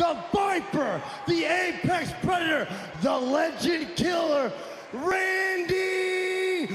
the Viper, the Apex Predator, the Legend Killer, Randy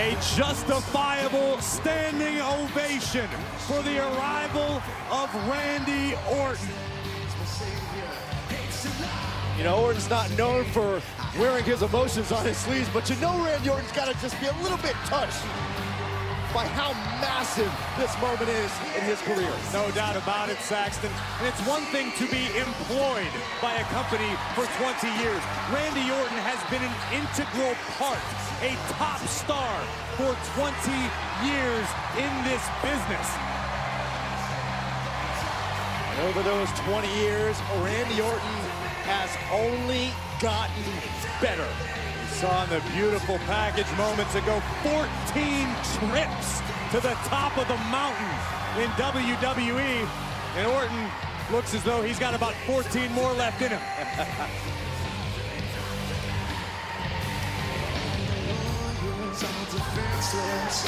A justifiable standing ovation for the arrival of Randy Orton. You know, Orton's not known for wearing his emotions on his sleeves, but you know Randy Orton's got to just be a little bit touched by how massive this moment is in his career. No doubt about it, Saxton. And it's one thing to be employed by a company for 20 years. Randy Orton has been an integral part, a top star for 20 years in this business. And over those 20 years, Randy Orton has only gotten better. Saw in the beautiful package moments ago 14 trips to the top of the mountain in WWE. And Orton looks as though he's got about 14 more left in him.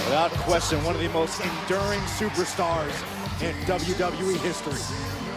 Without question, one of the most enduring superstars in WWE history.